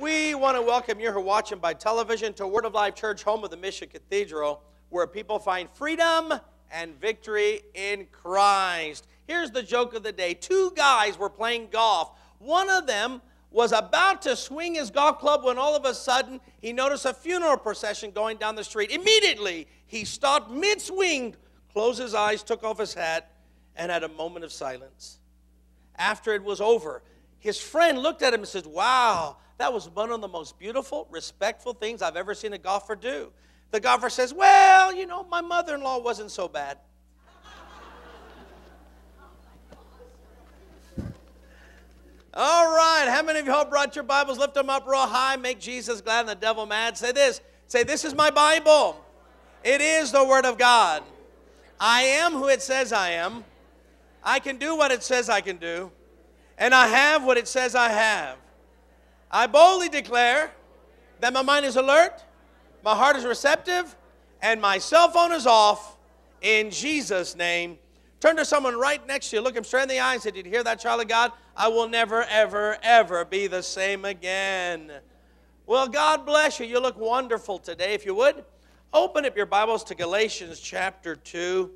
We want to welcome you who are watching by television to Word of Life Church, home of the Mission Cathedral, where people find freedom and victory in Christ. Here's the joke of the day two guys were playing golf. One of them was about to swing his golf club when all of a sudden he noticed a funeral procession going down the street. Immediately, he stopped mid swing, closed his eyes, took off his hat, and had a moment of silence. After it was over, his friend looked at him and said, Wow, that was one of the most beautiful, respectful things I've ever seen a golfer do. The golfer says, Well, you know, my mother in law wasn't so bad. All right, how many of you all brought your Bibles? Lift them up real high, make Jesus glad and the devil mad. Say this say, This is my Bible. It is the Word of God. I am who it says I am. I can do what it says I can do. And I have what it says I have. I boldly declare that my mind is alert, my heart is receptive, and my cell phone is off in Jesus' name. Turn to someone right next to you, look him straight in the eye, and say, Did you hear that, child of God? I will never, ever, ever be the same again. Well, God bless you. You look wonderful today. If you would, open up your Bibles to Galatians chapter 2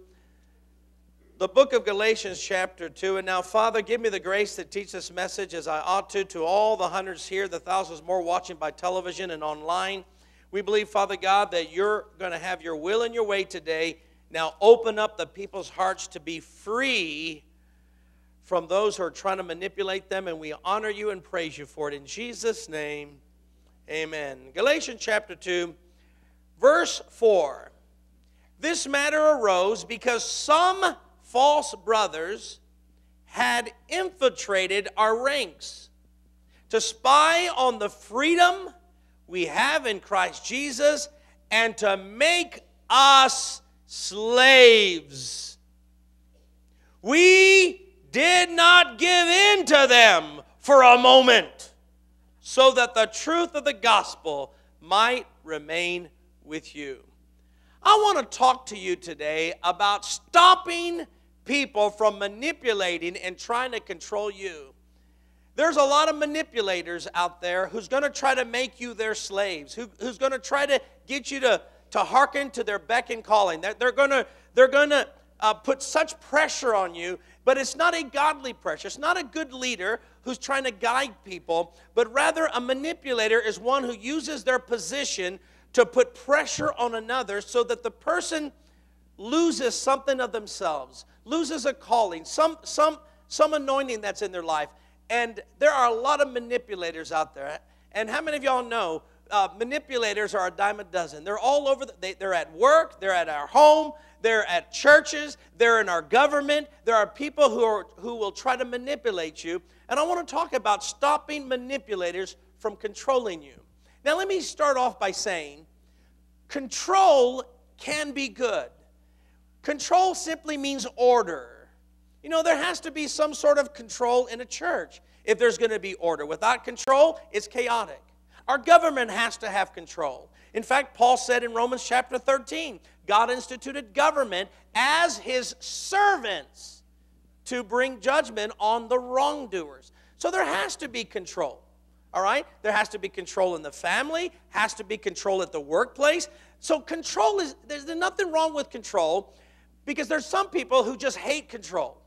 the book of Galatians, chapter 2. And now, Father, give me the grace to teach this message as I ought to, to all the hundreds here, the thousands more watching by television and online. We believe, Father God, that you're going to have your will and your way today. Now, open up the people's hearts to be free from those who are trying to manipulate them, and we honor you and praise you for it. In Jesus' name, amen. Galatians chapter 2, verse 4. This matter arose because some false brothers had infiltrated our ranks to spy on the freedom we have in Christ Jesus and to make us slaves. We did not give in to them for a moment so that the truth of the gospel might remain with you. I want to talk to you today about stopping people from manipulating and trying to control you. There's a lot of manipulators out there who's going to try to make you their slaves, who, who's going to try to get you to, to hearken to their beck and calling. They're, they're going to, they're going to uh, put such pressure on you, but it's not a godly pressure. It's not a good leader who's trying to guide people, but rather a manipulator is one who uses their position to put pressure on another so that the person loses something of themselves, loses a calling, some, some, some anointing that's in their life. And there are a lot of manipulators out there. And how many of y'all know uh, manipulators are a dime a dozen? They're all over, the, they, they're at work, they're at our home, they're at churches, they're in our government. There are people who, are, who will try to manipulate you. And I want to talk about stopping manipulators from controlling you. Now, let me start off by saying control can be good. Control simply means order. You know, there has to be some sort of control in a church if there's going to be order. Without control, it's chaotic. Our government has to have control. In fact, Paul said in Romans chapter 13, God instituted government as his servants to bring judgment on the wrongdoers. So there has to be control. All right? There has to be control in the family, has to be control at the workplace. So control is there's nothing wrong with control because there's some people who just hate control.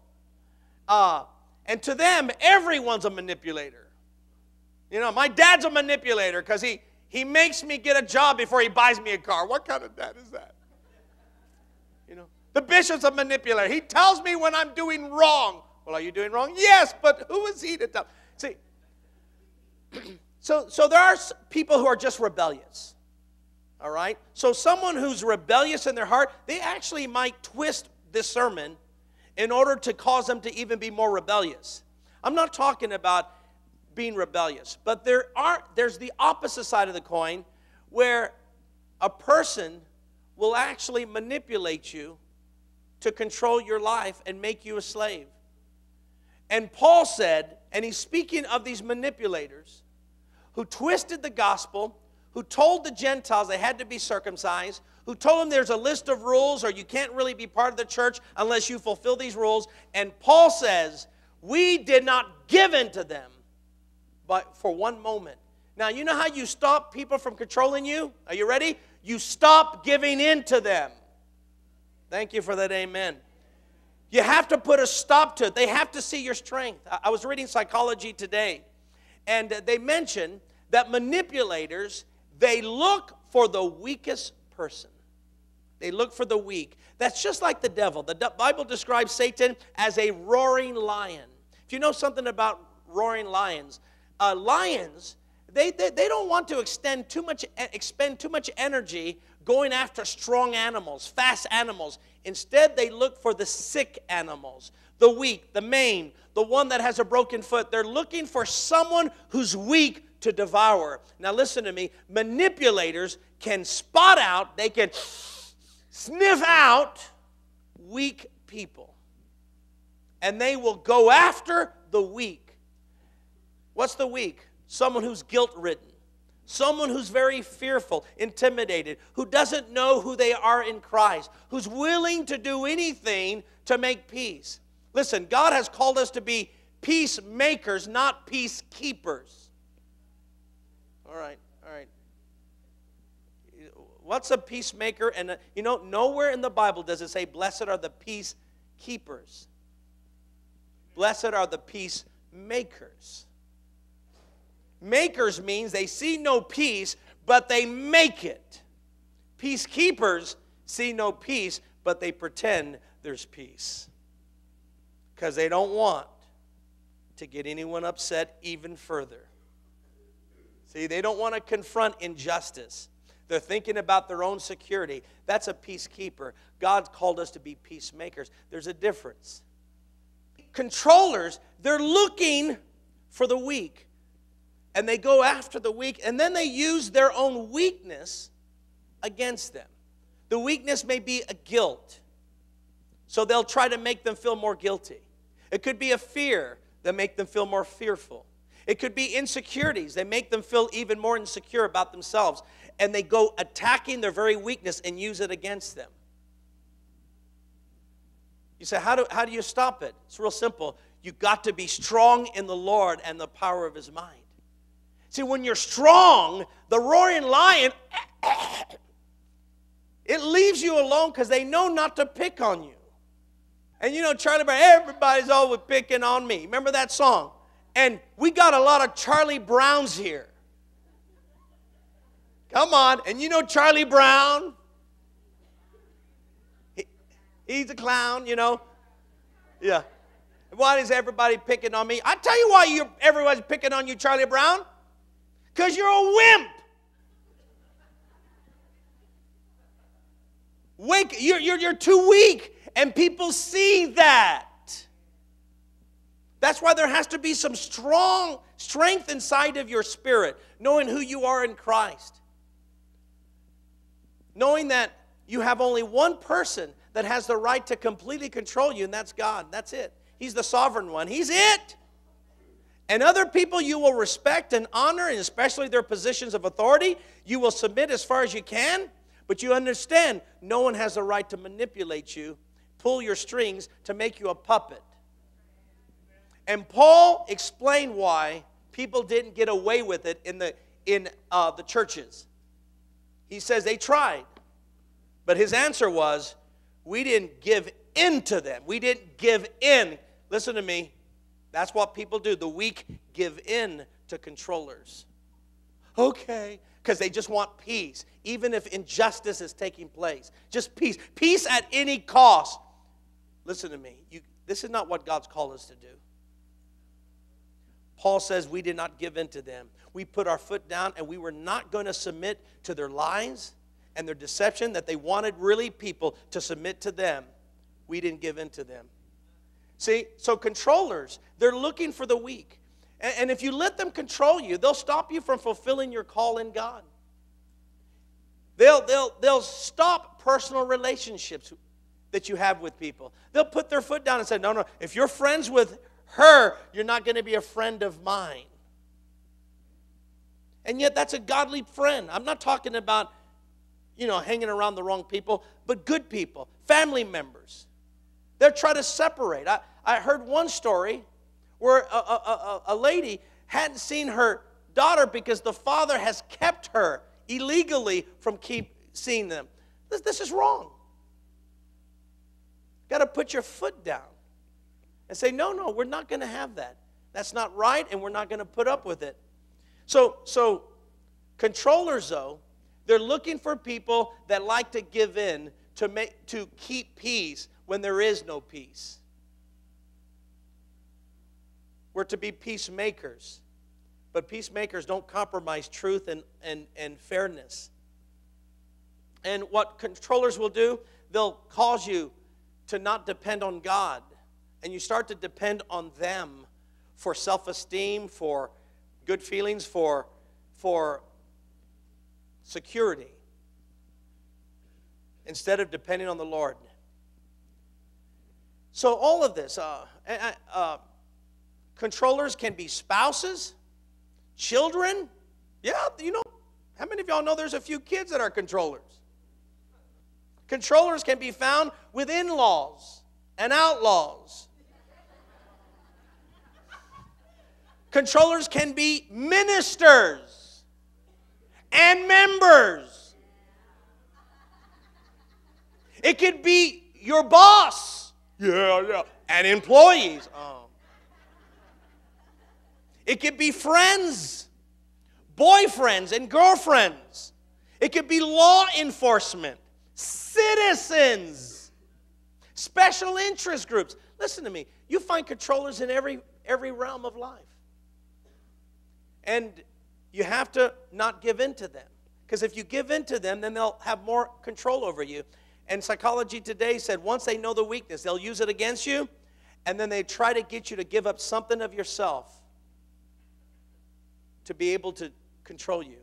Uh, and to them, everyone's a manipulator. You know, my dad's a manipulator because he, he makes me get a job before he buys me a car. What kind of dad is that? You know, the bishop's a manipulator. He tells me when I'm doing wrong. Well, are you doing wrong? Yes, but who is he to tell? See, so, so there are people who are just rebellious. All right? So someone who's rebellious in their heart, they actually might twist this sermon in order to cause them to even be more rebellious. I'm not talking about being rebellious, but there are there's the opposite side of the coin where a person will actually manipulate you to control your life and make you a slave. And Paul said, and he's speaking of these manipulators, who twisted the gospel, who told the Gentiles they had to be circumcised, who told them there's a list of rules or you can't really be part of the church unless you fulfill these rules. And Paul says, We did not give in to them but for one moment Now, you know how you stop people from controlling you? Are you ready? You stop giving in to them. Thank you for that amen. You have to put a stop to it. They have to see your strength. I was reading psychology today, and they mentioned that manipulators, they look for the weakest person. They look for the weak. That's just like the devil. The Bible describes Satan as a roaring lion. If you know something about roaring lions, uh, lions, they, they, they don't want to extend too much, expend too much energy going after strong animals, fast animals. Instead, they look for the sick animals, the weak, the maimed, the one that has a broken foot. They're looking for someone who's weak to devour. Now, listen to me manipulators can spot out, they can sniff out weak people. And they will go after the weak. What's the weak? Someone who's guilt ridden, someone who's very fearful, intimidated, who doesn't know who they are in Christ, who's willing to do anything to make peace. Listen, God has called us to be peacemakers, not peacekeepers. All right, all right. What's a peacemaker? And uh, you know, nowhere in the Bible does it say, Blessed are the peacekeepers. Blessed are the peacemakers. Makers means they see no peace, but they make it. Peacekeepers see no peace, but they pretend there's peace. Because they don't want to get anyone upset even further. See, they don't want to confront injustice. They're thinking about their own security. That's a peacekeeper. God called us to be peacemakers. There's a difference. Controllers, they're looking for the weak. And they go after the weak, and then they use their own weakness against them. The weakness may be a guilt. So they'll try to make them feel more guilty. It could be a fear that make them feel more fearful. It could be insecurities. They make them feel even more insecure about themselves. And they go attacking their very weakness and use it against them. You say, how do, how do you stop it? It's real simple. You've got to be strong in the Lord and the power of his mind. See, when you're strong, the roaring lion, it leaves you alone because they know not to pick on you. And you know, Charlie Brown, everybody's always picking on me. Remember that song? And we got a lot of Charlie Browns here. Come on. And you know Charlie Brown? He, he's a clown, you know. Yeah. Why is everybody picking on me? I tell you why you everybody's picking on you, Charlie Brown. Because you're a wimp. Wake, you're, you're, you're too weak, and people see that. That's why there has to be some strong strength inside of your spirit, knowing who you are in Christ. Knowing that you have only one person that has the right to completely control you, and that's God. That's it. He's the sovereign one. He's it. And other people you will respect and honor, and especially their positions of authority, you will submit as far as you can. But you understand, no one has the right to manipulate you, pull your strings to make you a puppet. And Paul explained why people didn't get away with it in the, in, uh, the churches. He says they tried, but his answer was, We didn't give in to them. We didn't give in. Listen to me. That's what people do. The weak give in to controllers. Okay, because they just want peace, even if injustice is taking place. Just peace. Peace at any cost. Listen to me. You, this is not what God's called us to do. Paul says we did not give in to them. We put our foot down and we were not going to submit to their lies and their deception that they wanted really people to submit to them. We didn't give in to them. See, so controllers, they're looking for the weak. And, and if you let them control you, they'll stop you from fulfilling your call in God. They'll, they'll, they'll stop personal relationships that you have with people. They'll put their foot down and say, No, no, if you're friends with her, you're not going to be a friend of mine. And yet, that's a godly friend. I'm not talking about, you know, hanging around the wrong people, but good people, family members. They're trying to separate. I, I heard one story where a, a, a, a lady hadn't seen her daughter because the father has kept her illegally from keep seeing them. This, this is wrong. Got to put your foot down and say, no, no, we're not going to have that. That's not right, and we're not going to put up with it. So, so controllers, though, they're looking for people that like to give in to make to keep peace when there is no peace. We're to be peacemakers. But peacemakers don't compromise truth and, and, and fairness. And what controllers will do, they'll cause you to not depend on God. And you start to depend on them for self esteem, for good feelings, for, for security, instead of depending on the Lord. So, all of this, uh, uh, controllers can be spouses, children. Yeah, you know, how many of y'all know there's a few kids that are controllers? Controllers can be found with in laws and outlaws. Controllers can be ministers and members. It could be your boss. Yeah, yeah. And employees. Oh. It could be friends, boyfriends, and girlfriends. It could be law enforcement, citizens, special interest groups. Listen to me. You find controllers in every, every realm of life. And you have to not give in to them. Because if you give in to them, then they'll have more control over you. And psychology today said once they know the weakness, they'll use it against you, and then they try to get you to give up something of yourself to be able to control you.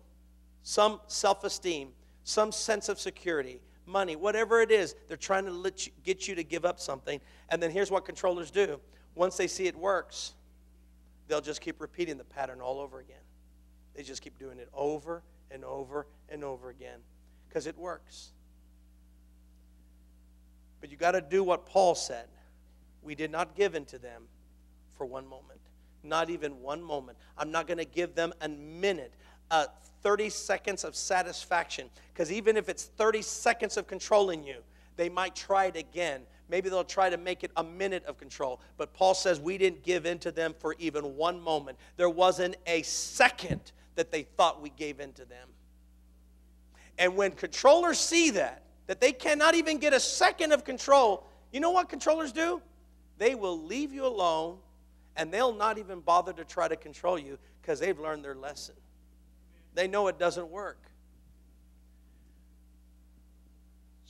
Some self esteem, some sense of security, money, whatever it is, they're trying to you, get you to give up something. And then here's what controllers do once they see it works, they'll just keep repeating the pattern all over again. They just keep doing it over and over and over again because it works. But you got to do what Paul said. We did not give in to them for one moment. Not even one moment. I'm not going to give them a minute, uh, 30 seconds of satisfaction. Because even if it's 30 seconds of controlling you, they might try it again. Maybe they'll try to make it a minute of control. But Paul says we didn't give in to them for even one moment. There wasn't a second that they thought we gave in to them. And when controllers see that, that they cannot even get a second of control, you know what controllers do? They will leave you alone and they'll not even bother to try to control you because they've learned their lesson. They know it doesn't work.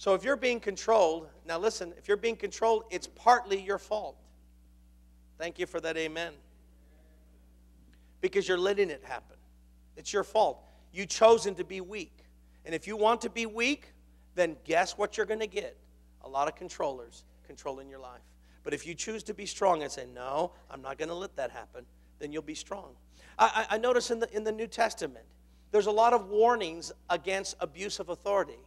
So if you're being controlled, now listen, if you're being controlled, it's partly your fault. Thank you for that amen. Because you're letting it happen. It's your fault. You've chosen to be weak. And if you want to be weak, then guess what you're going to get? A lot of controllers controlling your life. But if you choose to be strong and say, No, I'm not going to let that happen, then you'll be strong. I, I, notice in the, in the New Testament, there's a lot of warnings against abuse of authority.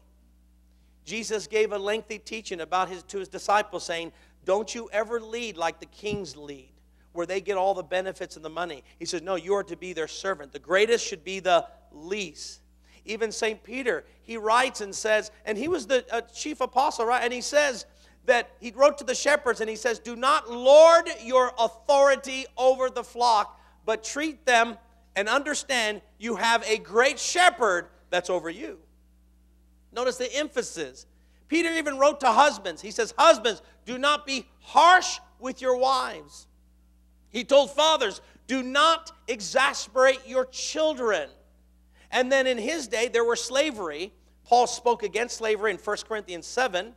Jesus gave a lengthy teaching about his, to his disciples, saying, Don't you ever lead like the kings lead, where they get all the benefits and the money. He says, No, you are to be their servant. The greatest should be the least. Even St. Peter, he writes and says, and he was the uh, chief apostle, right? And he says, that he wrote to the shepherds and he says, Do not lord your authority over the flock, but treat them and understand you have a great shepherd that's over you. Notice the emphasis. Peter even wrote to husbands. He says, Husbands, do not be harsh with your wives. He told fathers, Do not exasperate your children. And then in his day, there were slavery. Paul spoke against slavery in 1 Corinthians 7.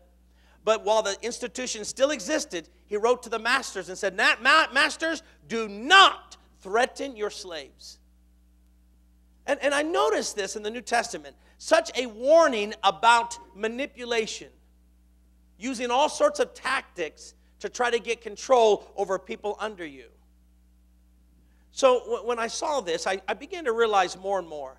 But while the institution still existed, he wrote to the masters and said, Masters, do not threaten your slaves. And, and I noticed this in the New Testament such a warning about manipulation, using all sorts of tactics to try to get control over people under you. So when I saw this, I, I began to realize more and more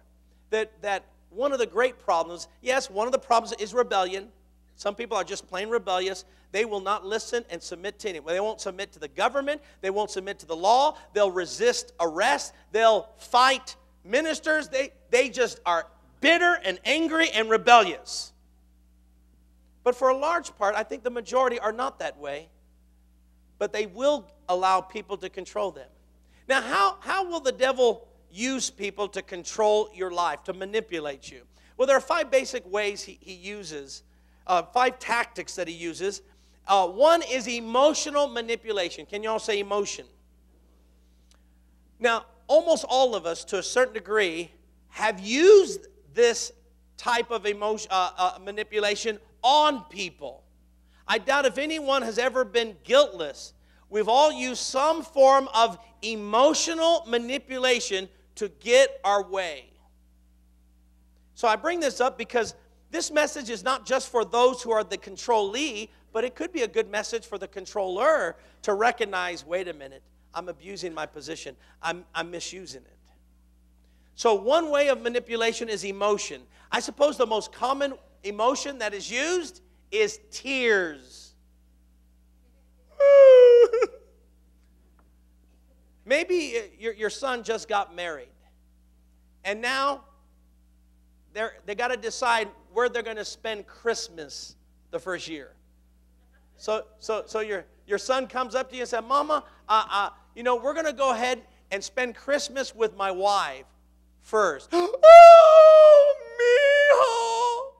that, that one of the great problems, yes, one of the problems is rebellion. Some people are just plain rebellious. They will not listen and submit to anyone. They won't submit to the government. They won't submit to the law. They'll resist arrest. They'll fight ministers, they, they just are bitter and angry and rebellious. But for a large part, I think the majority are not that way, but they will allow people to control them. Now, how, how will the devil use people to control your life, to manipulate you? Well, there are five basic ways he, he uses, uh, five tactics that he uses. Uh, one is emotional manipulation. Can you all say emotion? Now, almost all of us, to a certain degree, have used this type of emotion, uh, uh, manipulation on people. I doubt if anyone has ever been guiltless. We've all used some form of emotional manipulation to get our way. So I bring this up because this message is not just for those who are the controlee, but it could be a good message for the controller to recognize wait a minute, I'm abusing my position, I'm, I'm misusing it. So, one way of manipulation is emotion. I suppose the most common emotion that is used is tears. Maybe your, your son just got married, and now they're, they got to decide where they're going to spend Christmas the first year. So, so, so your, your son comes up to you and says, Mama, uh, uh, you know, we're going to go ahead and spend Christmas with my wife first. oh, Mijo!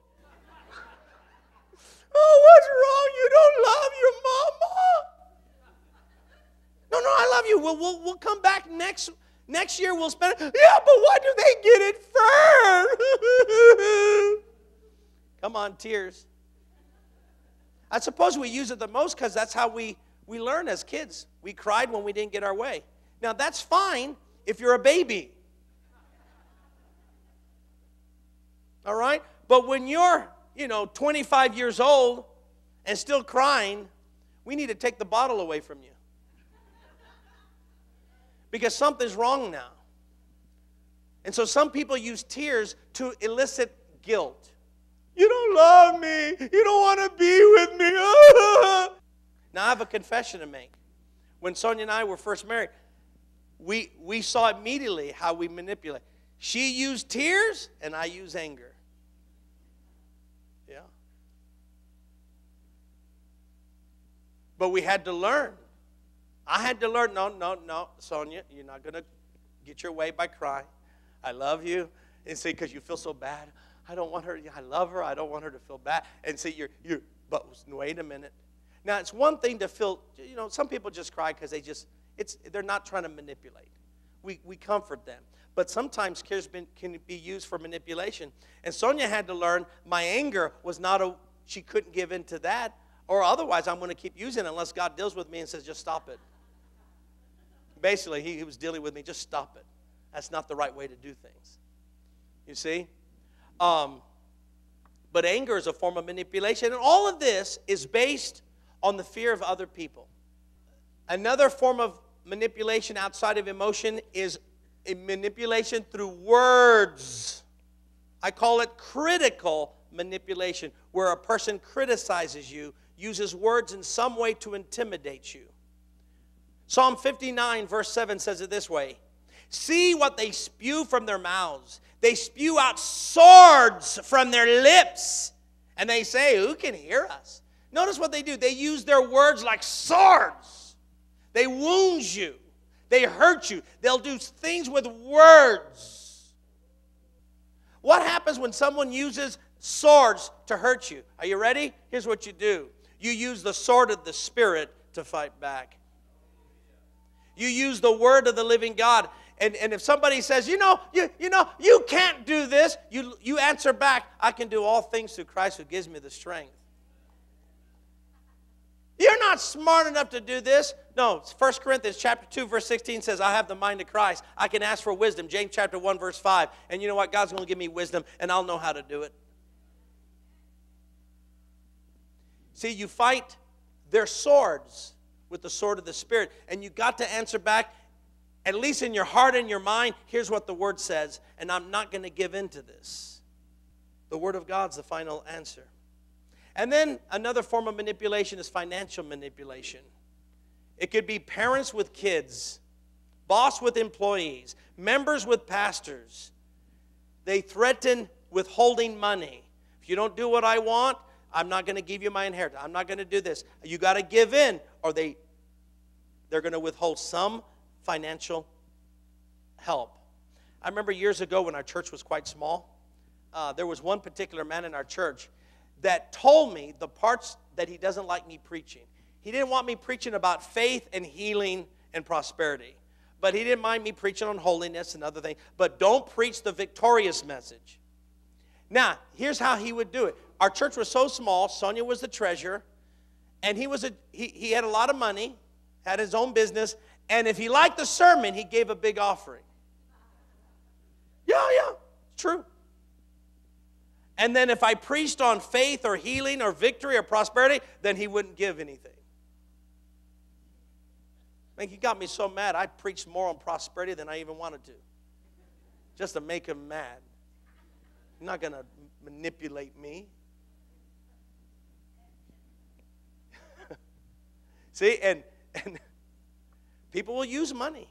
Oh, what's wrong? You don't love your mama? No, no, I love you. We'll, we'll, we'll come back next next year. We'll spend it. Yeah, but why do they get it first? come on, tears. I suppose we use it the most because that's how we, we learn as kids. We cried when we didn't get our way. Now, that's fine if you're a baby. All right? But when you're, you know, 25 years old and still crying, we need to take the bottle away from you. Because something's wrong now. And so some people use tears to elicit guilt. You don't love me. You don't want to be with me. now, I have a confession to make. When Sonia and I were first married, we, we saw immediately how we manipulate. She used tears, and I use anger. But we had to learn. I had to learn no, no, no, Sonia, you're not going to get your way by crying. I love you. And say, because you feel so bad. I don't want her, I love her. I don't want her to feel bad. And say, you're, you're, but wait a minute. Now, it's one thing to feel, you know, some people just cry because they just, it's, they're not trying to manipulate. We, we comfort them. But sometimes been, can be used for manipulation. And Sonia had to learn my anger was not a, she couldn't give in to that. Or otherwise, I'm going to keep using it unless God deals with me and says, just stop it. Basically, he, he was dealing with me, just stop it. That's not the right way to do things. You see? Um, but anger is a form of manipulation. And all of this is based on the fear of other people. Another form of manipulation outside of emotion is manipulation through words. I call it critical manipulation, where a person criticizes you uses words in some way to intimidate you. Psalm 59, verse 7 says it this way See what they spew from their mouths. They spew out swords from their lips. And they say, Who can hear us? Notice what they do. They use their words like swords. They wound you, they hurt you. They'll do things with words. What happens when someone uses swords to hurt you? Are you ready? Here's what you do you use the sword of the Spirit to fight back. You use the word of the living God. And, and if somebody says, you know, you, you know, you can't do this, you, you answer back, I can do all things through Christ who gives me the strength. You're not smart enough to do this. No, 1 Corinthians chapter 2, verse 16 says, I have the mind of Christ. I can ask for wisdom. James chapter 1, verse 5. And you know what? God's going to give me wisdom, and I'll know how to do it. See, you fight their swords with the sword of the Spirit, and you got to answer back, at least in your heart and your mind, here's what the Word says, and I'm not going to give in to this. The Word of God's the final answer. And then another form of manipulation is financial manipulation. It could be parents with kids boss with employees, members with pastors. They threaten withholding money. If you don't do what I want, I'm not going to give you my inheritance. I'm not going to do this. You got to give in, or they they're going to withhold some financial help. I remember years ago when our church was quite small, uh, there was one particular man in our church that told me the parts that he doesn't like me preaching. He didn't want me preaching about faith and healing and prosperity, but he didn't mind me preaching on holiness and other things. But don't preach the victorious message. Now, here's how he would do it. Our church was so small, Sonia was the treasurer, and he was a he, he had a lot of money, had his own business, and if he liked the sermon, he gave a big offering. Yeah, yeah, it's true. And then if I preached on faith or healing or victory or prosperity, then he wouldn't give anything. Man, he got me so mad, I preached more on prosperity than I even wanted to, just to make him mad. He's not going to manipulate me. See, and, and people will use money.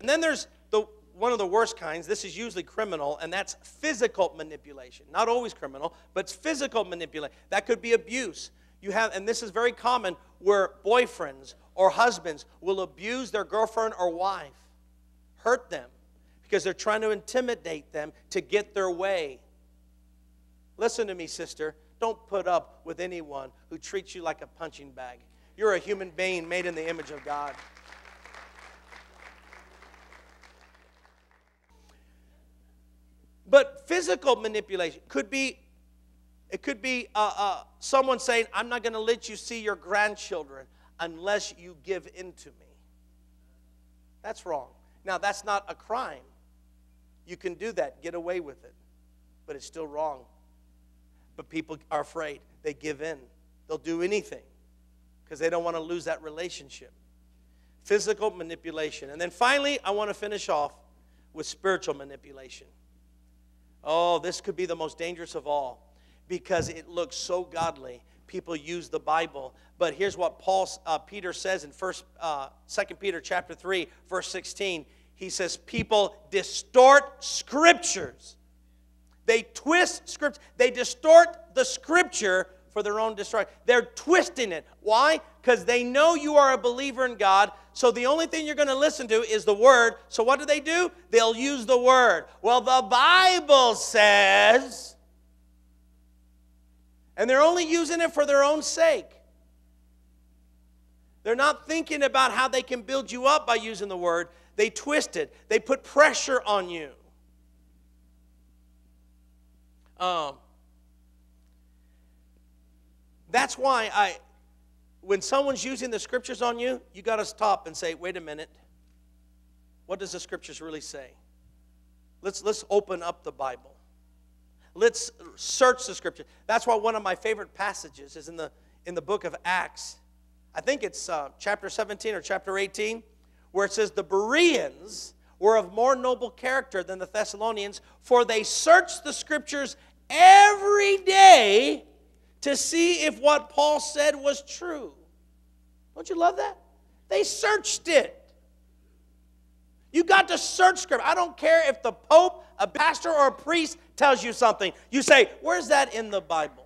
And then there's the one of the worst kinds. This is usually criminal, and that's physical manipulation. Not always criminal, but physical manipulation. That could be abuse. You have, and this is very common, where boyfriends or husbands will abuse their girlfriend or wife, hurt them, because they're trying to intimidate them to get their way. Listen to me, sister. Don't put up with anyone who treats you like a punching bag. You're a human being made in the image of God. But physical manipulation could be it could be uh, uh, someone saying, I'm not going to let you see your grandchildren unless you give in to me. That's wrong. Now, that's not a crime. You can do that, get away with it, but it's still wrong. But people are afraid. They give in, they'll do anything because they don't want to lose that relationship. Physical manipulation. And then finally, I want to finish off with spiritual manipulation. Oh, this could be the most dangerous of all because it looks so godly. People use the Bible, but here's what Paul, uh, Peter says in First, uh, Second Peter chapter three, verse sixteen. He says, "People distort scriptures. They twist scripture. They distort the scripture for their own destruction. They're twisting it. Why? Because they know you are a believer in God. So the only thing you're going to listen to is the Word. So what do they do? They'll use the Word. Well, the Bible says, and they're only using it for their own sake. They're not thinking about how they can build you up by using the Word. They twist it, they put pressure on you. Um, that's why I, when someone's using the scriptures on you, you got to stop and say, wait a minute. What does the scriptures really say? Let's, let's open up the Bible. Let's search the scripture. That's why one of my favorite passages is in the, in the book of Acts. I think it's uh, chapter 17 or chapter 18, where it says, The Bereans were of more noble character than the Thessalonians, for they searched the scriptures every day to see if what Paul said was true. Don't you love that? They searched it. You got to search scripture. I don't care if the pope, a pastor, or a priest tells you something. You say, Where's that in the Bible?